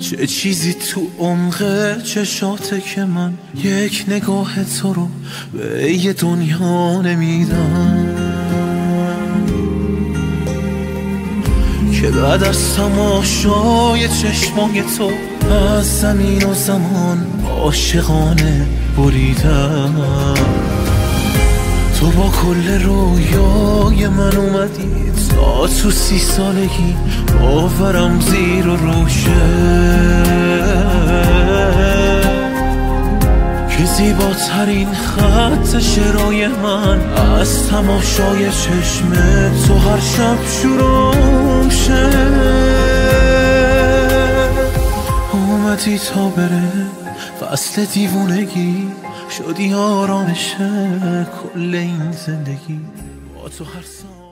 چه چیزی تو عمق چشاته که من یک نگاه تو رو به یه دنیا نمیدم. که بعد از تماشای چشمای تو از زمین و زمان عاشقانه بریدم. تو با کل رویای من اومدی تا تو سی سالگی باورم زیر و روشه. که زیباترین خط شرای من از تماشای چشم تو هر شب شروع شه اومدی تا بره فصل دیوونگی شدی آرامشه کل این زندگی. با تو هر سال